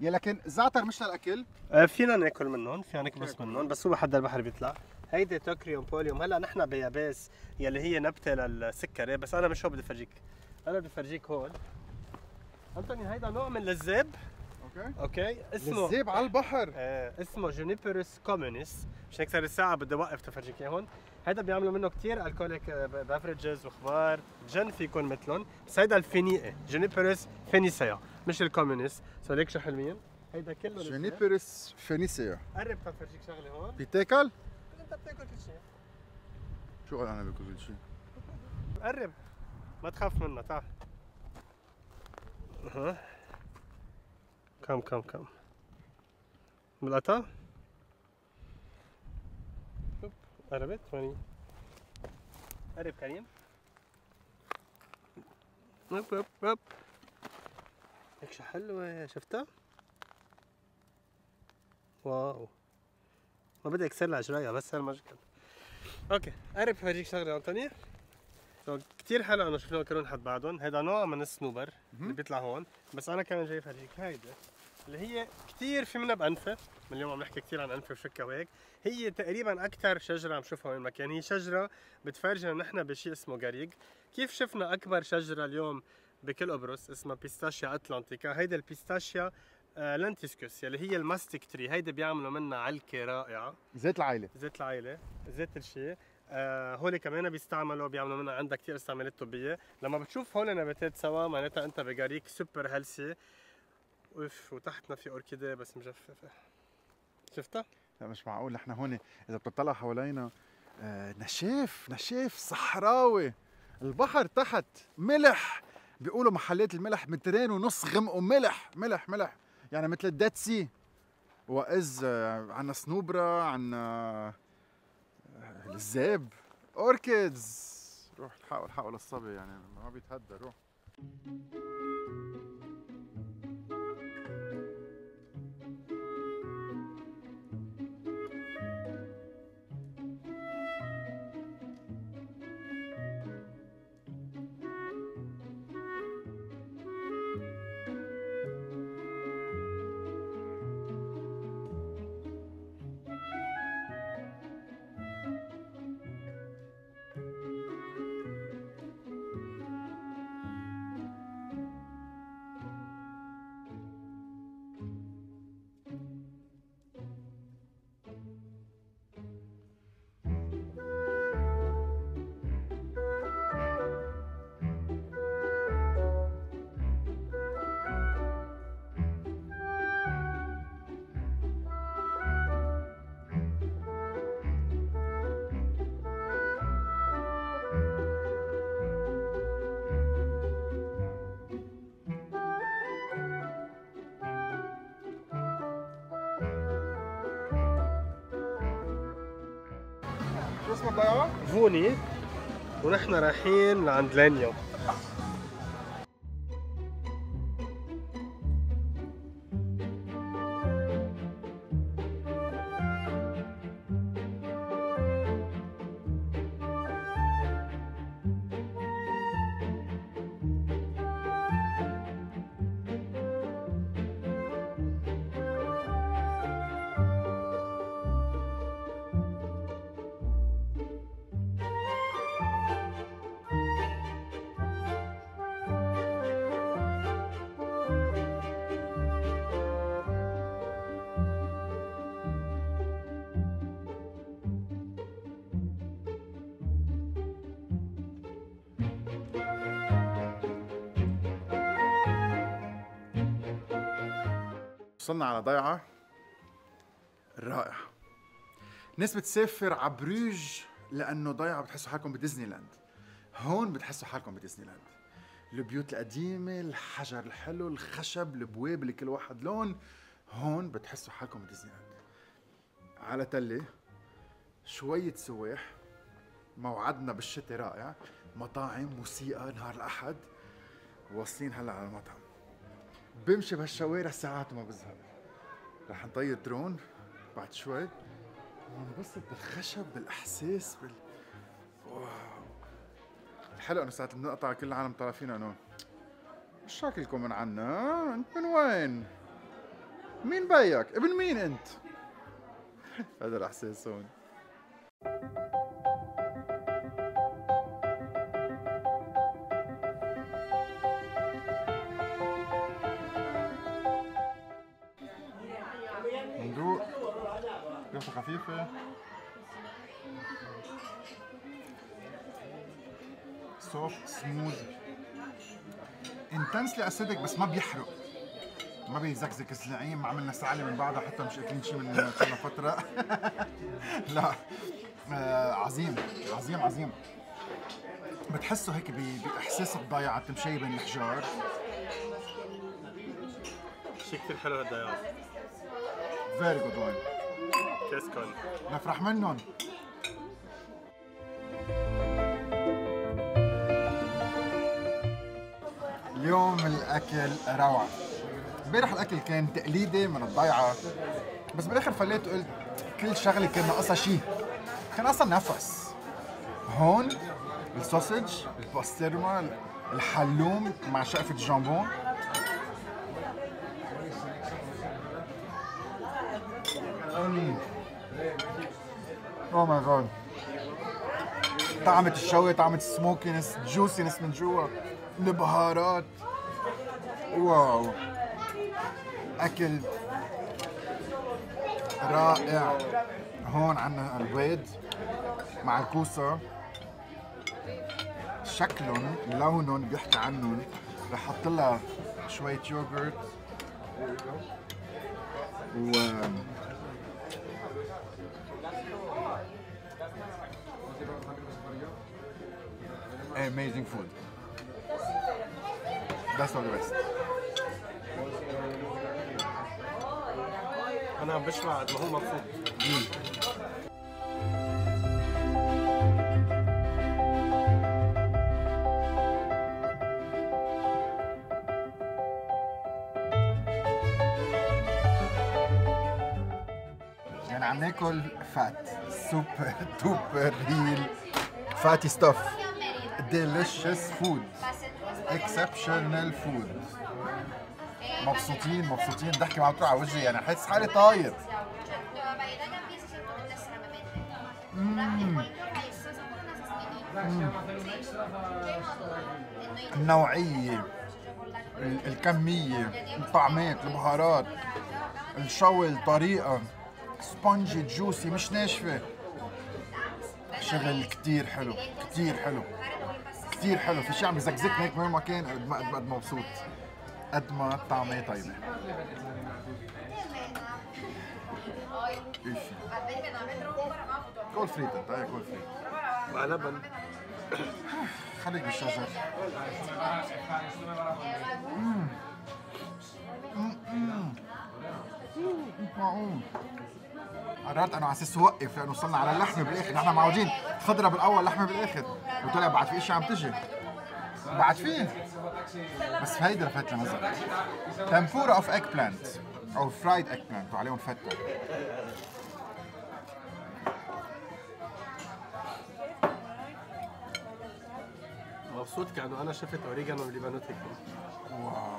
يا لكن زعتر مش للأكل؟ آه، فينا ناكل منهم فينا نكبس منهم بس هو حد البحر بيطلع. هيدي Teucrium polium هلا نحن بياباس يلي هي نبتة للسكري بس أنا مش هو بدي افرجيك أنا بدي افرجيك هون. انطوني هيدا نوع من اللزاب okay. okay. اسمه اللزاب على البحر. آه اسمه Juniperus communis مش هيك صار الساعة بدي اوقف تفرجيك إياه هون. هيدا بيعملوا منه كثير alcoholic beverages وخبار. gin في يكون مثلهم. بس هيدا الفينيقي Juniperus phoenicea مش ال communis so ليك شو حلوين. هيدا كله. جونيبرس phoenicea قرب تفرجيك شغلة هون. بيتاكل انت بتاكل كل شيء شو قال أنا باكل كل شيء قرب ما تخاف منها تعال أها كم كم كم هوب، قربت ثواني قرب كريم هوب هوب هوب هيك شو حلوة شفتها؟ wow بدي اكسر لها اجريها بس هالمشكل okay. قرب فرجيك شغلة انطوني so كثير حلو إنه شفنا كلهم حد بعضهم هذا نوع من الصنوبر اللي بيطلع هون. بس أنا كمان جاي فرجيك هيدا اللي هي كثير في منها بأنفة. من اليوم عم نحكي كثير عن أنفة وشكه وهيك. هي تقريبا أكثر شجرة عم شوفها وين ما كان هي شجرة بتفرجنا نحن بشيء اسمه جاريج كيف شفنا أكبر شجرة اليوم بكل قبرص اسمها Pistacia atlantica. هيدا ال Pistacia آه lentiscus يلي هي ال mastic tree. هيدا بيعملوا منها علكة رائعة. زيت العائلة. زيت العائلة زيت الشيء آه هول كمان بيستعملوا بيعملوا منها عندها كثير استعمالات طبية. لما بتشوف هول النباتات سوا معناتها أنت ب garrigue super healthy أوف وتحتنا في orchidée بس مجففة. شفتها؟ لا مش معقول. نحن هون إذا بتطلع حوالينا آه نشاف نشاف صحراوي. البحر تحت ملح. بيقولوا محلات الملح مترين ونص غمقوا ملح ملح ملح. يعني مثل ال Dead Sea with آه، عنا صنوبر عنا آه، اللزاب orchids. روح الحقوا الحقوا للصبي يعني ما بيتهدى روح. فوني ونحن رايحين لعند لانيو وصلنا على ضيعة رائعة. ناس بتسافر على بروج لأنه ضيعة بتحسوا حالكم بديزني لاند هون بتحسوا حالكم بديزني لاند البيوت القديمة الحجر الحلو الخشب البواب اللي كل واحد لون هون بتحسوا حالكم بديزني لاند على تلة شوية سواح موعدنا بالشتاء رائع مطاعم موسيقى نهار الأحد واصلين هلا على المطعم. بمشي بهالشوارع ساعات وما بزهق رح نطير درون بعد شوي وننبسط بالخشب بالأحساس بال واو الحلو إنه ساعة بنقطع كل العالم طالع فينا انه شاكلكم من عنا أنت من وين؟ مين بيك؟ ابن مين أنت؟ هذا الأحساس هون خفيفة. soft smooth intensely acidic بس ما بيحرق. ما بيزكزك. الزعيم ما عملنا سعلة من بعدها حتى مش اكلين شيء من صار لنا فترة. لا. آه عظيم. عظيم عظيم. بتحسه هيك بإحساس الضيعة تمشي بين الحجار. شيء كثير حلو هالضياف very good wine كاسكون نفرح منهم. اليوم الأكل روعة. امبارح الأكل كان تقليدي من الضيعة. بس بالآخر فليت وقلت كل شغلة كان ناقصها شيء كان ناقصها نفس. هون ال sausage الباسترما الحلوم مع شقفة ال jambon oh my God طعمة الشوي طعمة ال smokiness juiciness من جوا البهارات. wow. أكل رائع. هون عنا البيض مع الكوسة. شكلهم لونهم بيحكي عنهم. رح أحط لها شوية يوغورت و amazing food. Best of the best. أنا عم بشبع قد ما هو مبسوط يعني عم ناكل fat super duper real fatty stuff delicious food exceptional food مبسوطين مبسوطين. ضحكي تروح على وجهي يعني حاسس حالي طاير. النوعية ال- الكمية الطعمات البهارات الشوي الطريقة. سبونجي جوسي مش ناشفة. شغل كتير حلو كتير حلو. كتير حلو في شيء عم يزقزقني هيك وين ما كان قد ما قد ما- قد مبسوط. قد ما الطعمة طيبة. إيش؟ كول فريت أنت هاي كول فريت. مع لبن. خليك بالشجر. معقول. قررت أنا على أساس اوقف لأنه وصلنا على اللحمة بالآخر. نحن معودين خضره بالاول لحمة بالآخر. وطلع بعد في اشياء عم تجي؟ بعد في؟ بس هيدي رفعت لي نظر tempura of eggplant أو fried eggplant وعليهم فتة. مبسوط كأنه أنا شفت Origanum libanoticum wow.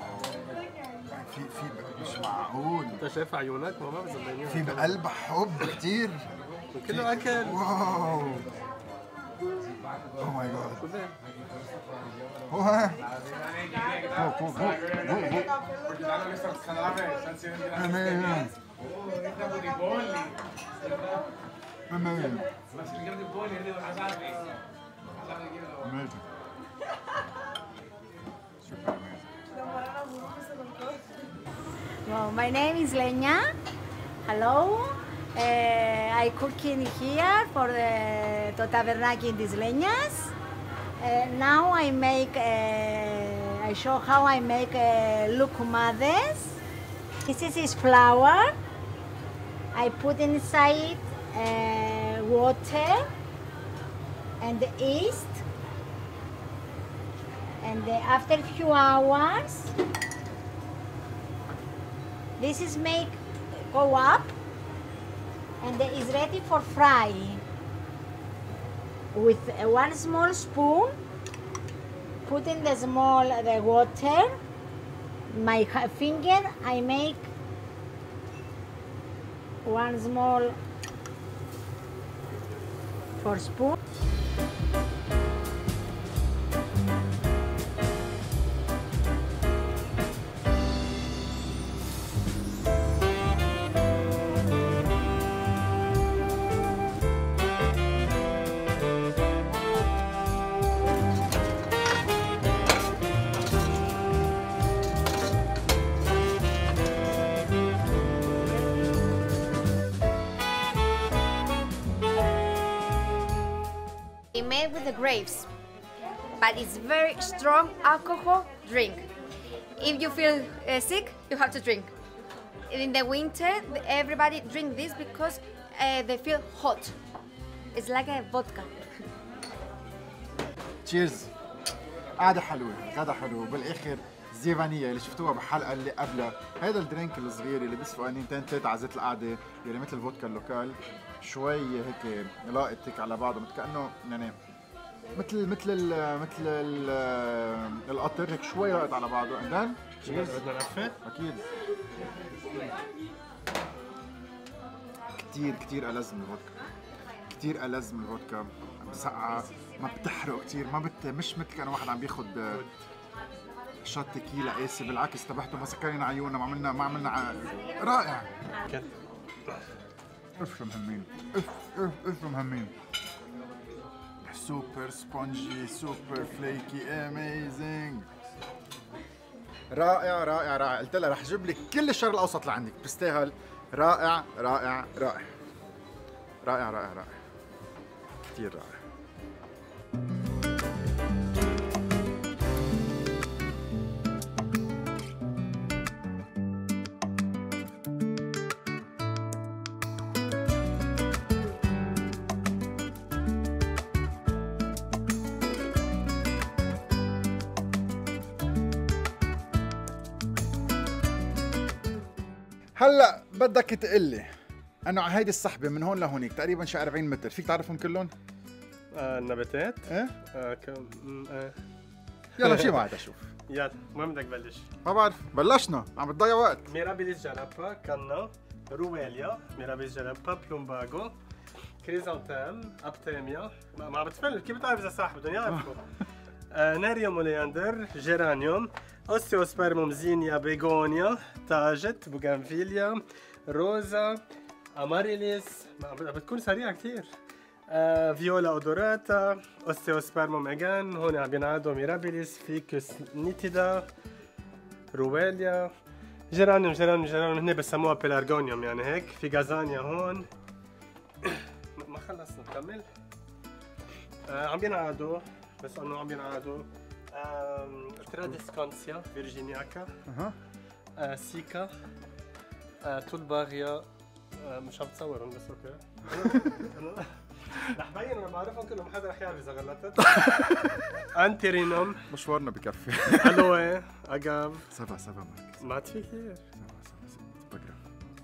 في في مش معقول. انت شايف عيونك ما بعرف اذا في بقلب حب كتير. كله اكل واو. اوه ماي جاد هو فوق فوق فوق أمان. أمان. Amazing. Well, my name is Lenya. Hello. Uh, I cooking here for the to Tabernaki in these. Uh, now I make, uh, I show how I make uh, lucumades. This is his flour. I put inside uh, water and the yeast. And after few hours, this is make go up and it is ready for frying. With uh, one small spoon, put in the small the water. My finger, I make one small for spoon. The grapes, but it's very strong alcohol drink. If you feel uh, sick, you have to drink. In the winter, everybody drink this because uh, they feel hot. It's like a vodka. cheers قعدة حلوة غدا حلو بالاخر زيفانية اللي شفتوها بالحلقة اللي قبلها هذا ال drink الصغير اللي بيصفوا قنينتين ثلاثة على زيت القعدة اللي مثل الفودكا ال local شوي هيك لاقط على بعضه كأنه يعني مثل مثل ال مثل ال القطر. هيك شوي لاقط على بعضه. then cheers بدنا أكيد. كتير كتير ألذ من الفودكا. كتير ألذ من الفودكا. مسقعة ما بتحرق كتير. ما بت مش مثل كأنه واحد عم بياخد آه، شوت تكيلا قاسي. بالعكس تبعته ما سكرنا عيوننا ما عملنا ما عملنا ع... رائع. اف مهمين. اف اف اف مهمين. super spongy super flaky amazing رائع رائع رائع. قلت لها رح أجيب لك كل الشرق الأوسط لعندك بتستاهل رائع رائع رائع. رائع رائع رائع. كثير رائع. هلأ بدك تقلي انه على هيدي السحبة من هون لهونيك تقريبا شي 40 متر. فيك تعرفهم كلهم؟ آه النباتات؟ إيه؟ آه كم آه. يلا مشي معي تشوف يلا وين بدك تبلش؟ ما بعرف بلشنا. عم بتضيع وقت. Mirabilis jalapa Canna Ruellia Mirabilis jalapa Plumbago. Chrysanthemum Aptenia. ما عم بتفل كيف بتعرف إذا صح بدهم يعرفوا. Nerium oleander Geranium Osteospermum Zinnia Begonia Tagetes Bougainvillea Rosa Amaryllis بتكون سريعة كثير آه Viola odorata Osteospermum again هون عم ينعادوا Mirabilis Ficus nitida Ruellia Geranium Geranium Geranium هن بسموها Pelargonium يعني هيك. في Gazania هون. ما خلصنا نكمل. آه عم بينعادوا. بس أنه عم بينعادوا آم، Tradescantia virginiana أها. آه سيكا. آه، Tulbaghia آه، مش عم تصورهم بس okay. رح بين أنا بعرفهم كلهم. حدا رح يعرف إذا غلطت. Antirrhinum مشوارنا بكفي. Aloe. Agave سبع سبع ماركس ما عاد في كثير. سبع سبع سبع بقرا.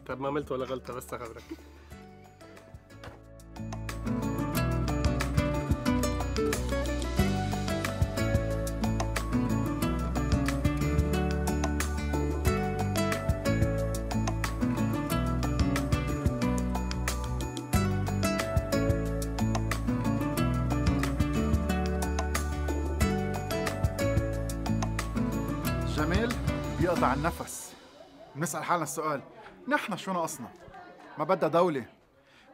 طب ما عملت ولا غلطة بس أخبرك. بنسأل حالنا السؤال نحن شو ناقصنا؟ ما بدها دولة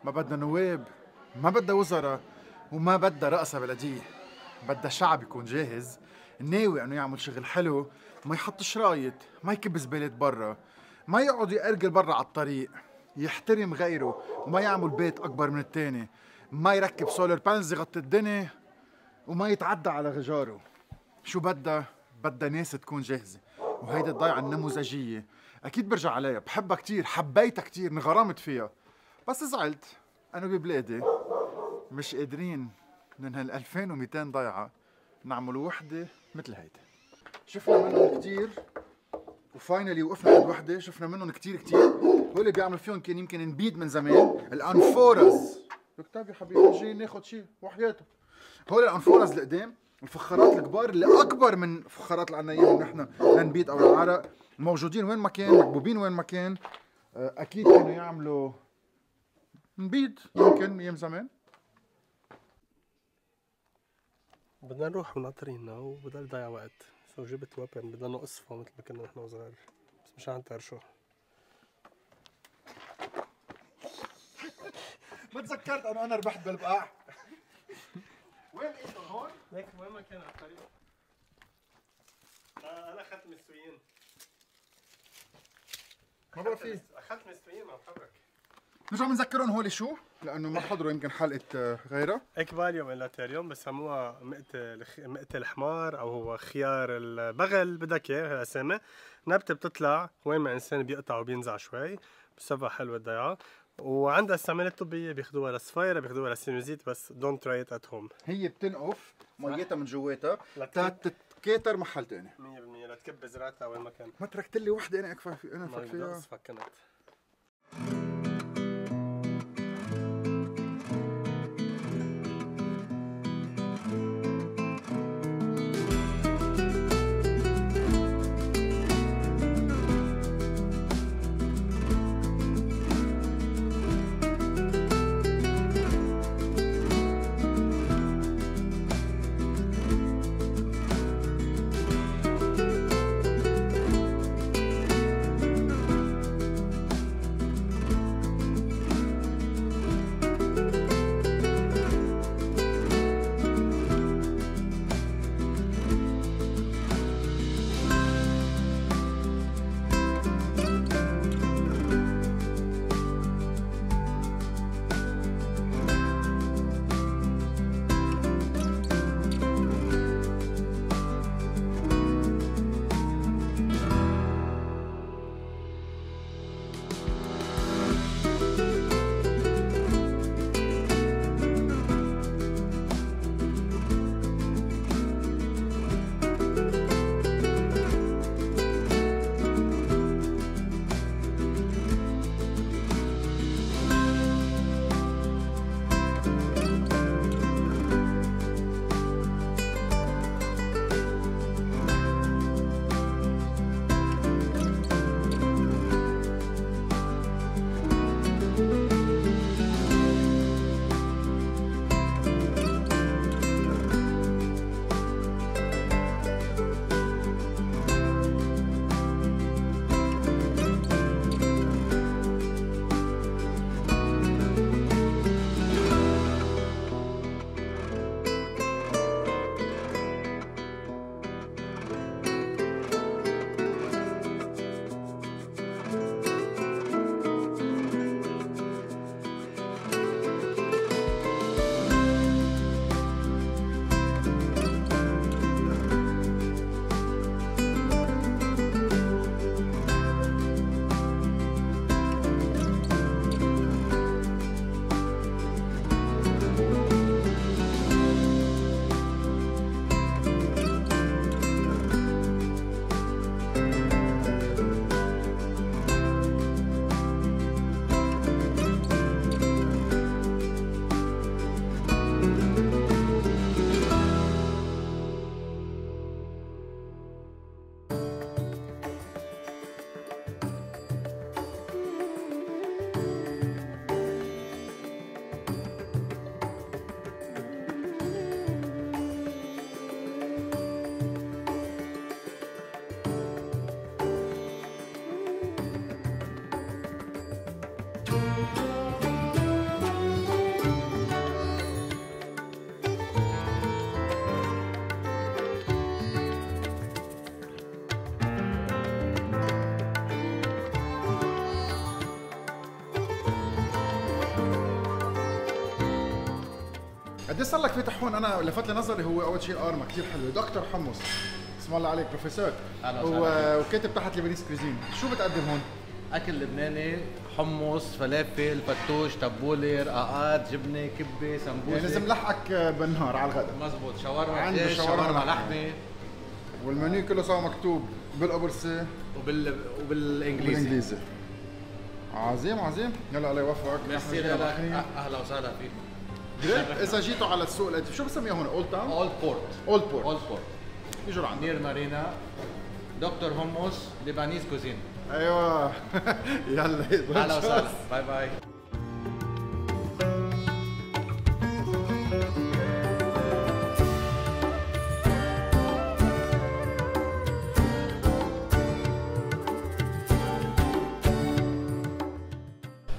ما بدها نواب ما بدها وزراء وما بدها رئاسة بلدية بدها شعب يكون جاهز ناوي إنه يعمل شغل حلو ما يحط شرايط ما يكب زبالة برا ما يقعد يأرجل برا على الطريق يحترم غيره وما يعمل بيت أكبر من التاني ما يركب solar panels يغطي الدنيا وما يتعدى على جاره شو بدها؟ بدها ناس تكون جاهزة وهيدي الضيعة النموذجية أكيد برجع عليها بحبها كتير. حبيتها كتير. انغرمت فيها. بس زعلت. أنا ببلادي. مش قادرين. من هال 2200 ضيعة نعمل وحدة مثل هيدي. شفنا منهم كتير. وفاينلي وقفنا عند وحدة. شفنا منهم كتير كتير. هو اللي بيعمل فيهم كان يمكن نبيد من زمان. الأنفورز. كتاب يا حبيبي جاي ناخد شيء وحياته هول الأنفورز القدام. الفخارات الكبار اللي أكبر من فخارات اللي عنا نحن لنبيت أو العرق. موجودين وين ما كان مكبوبين وين ما كان آه، أكيد كانوا يعملوا نبيد يمكن أيام زمان. بدنا نروح وناطرينا وبضل ضيع وقت. سو جبت وبن بدنا نقصفه مثل ما كنا نحن وصغار. بس مش عن ترشو ما تذكرت انه أنا ربحت بالبقاع. وين لقيتهم هون؟ ليك وين ما كان على الطريق. آه، أنا اخذت مستويين. ما بقى في اخذت مستويين عم خبرك. نرجع بنذكرهم هول شو؟ لأنه ما حضروا يمكن حلقة آه، غيرها. اكباليوم الاتريوم بسموها مقتل مقتل حمار أو هو خيار البغل بدك إياه الاسامي نبتة بتطلع وين ما إنسان بيقطع وبينزع شوي بسبب حلوة الضيعه وعندها استعمالات طبية بياخذوها للصفايره بياخذوها للسينوزيت بس دونت تراي ات هوم 100% هي بتنقف ميتها من جواتها. تتكاتر محل تاني. لتكب زرعتها وين ما كان. ما تركت لي وحدة أنا أكفى أنا فيها. اصفك صار لك فاتح هون أنا لفت لي نظري هو أول شيء الارما كثير حلوة. دكتور حمص اسم الله عليك بروفيسور. وكاتب تحت Lebanese cuisine؟ شو بتقدم هون؟ أكل لبناني حمص فلافل فتوش تبوله رقاقات جبنة كبة سمبوسة. يعني لازم لحقك بالنهار على الغداء. مزبوط. شاورما عنده شاورما. لحمة. والمنيو كله صار مكتوب بالقبرصي وبال وبالإنجليزي. بالانجليزي عظيم عظيم. يلا الله يوفقك ميرسي لك. أهلا وسهلا فيك. great اذا جيتوا على السوق القديم شو بسميها هون old town؟ old port old port old port يجوا لعندنا near marina دكتور حمص Lebanese cuisine أيوه يلا أهلا وسهلا bye bye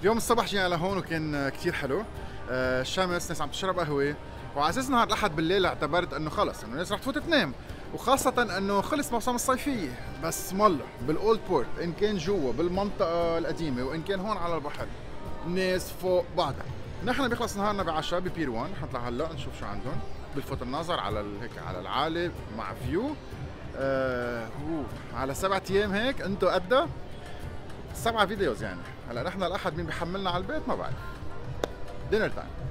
اليوم الصبح جينا لهون وكان كتير حلو. الشمس ناس عم تشرب قهوة وعلى أساس نهار الأحد بالليل اعتبرت إنه خلص إنه الناس رح تفوت تنام وخاصة إنه خلص موسم الصيفية. بس مالله بال old port إن كان جوا بالمنطقة القديمة وإن كان هون على البحر ناس فوق بعضها. نحن بيخلص نهارنا بعشاء ب Pier 1 رح نطلع هلأ نشوف شو عندهم بلفت النظر على هيك على العالي مع view. آه على سبعة أيام هيك انتو قدها. سبعة فيديوز يعني. هلأ نحن الأحد مين بيحملنا على البيت؟ ما بعرف. dinner time.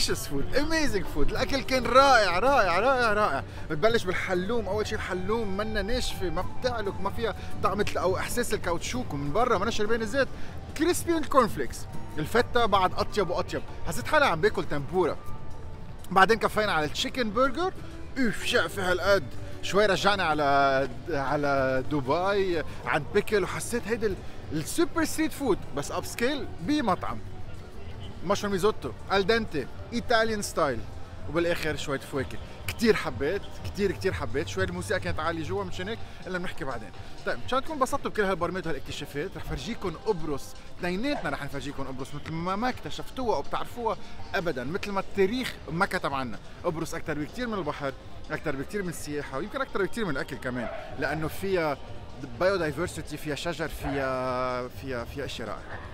delicious food amazing food الأكل كان رائع رائع رائع رائع. بتبلش بالحلوم. أول شيء الحلوم منا ناشفة ما بتعلق ما فيها طعم الت- أو إحساس الكاوتشوك ومن برا ما شربان الزيت crispy ال corn flakes الفتة بعد أطيب وأطيب. حسيت حالي عم باكل tempura بعدين كفينا على ال chicken burger أوف شقفه هالقد. شوي رجعنا على على دبي عند بيكل وحسيت هيدي ال- السوبر street food بس upscale بمطعم. mushroom risotto al dente Italian style. وبالآخر شوية فواكه. كثير حبيت كثير كثير حبيت. شوي الموسيقى كانت عالية جوا مشان هيك إلا بنحكي بعدين. طيب مشان تكونوا انبسطتوا بكل هالبرمات وهالاكتشافات رح فرجيكم قبرص اثنيناتنا رح نفرجيكم قبرص مثل ما ما اكتشفتوها أو بتعرفوها ابدا. مثل ما التاريخ ما كتب عنا. قبرص أكثر بكثير من البحر أكثر بكثير من السياحة ويمكن أكثر بكثير من الأكل كمان. لأنه فيها biodiversity فيها شجر فيها فيها فيها أشياء رائعة.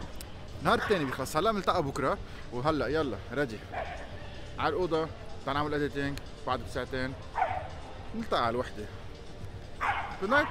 نهار الثاني بيخلص. هلا بنلتقى بكرة. وهلا يلا ready على الأوضة تعال نعمل editing بعد بساعتين. نلتقى على الوحدة. good night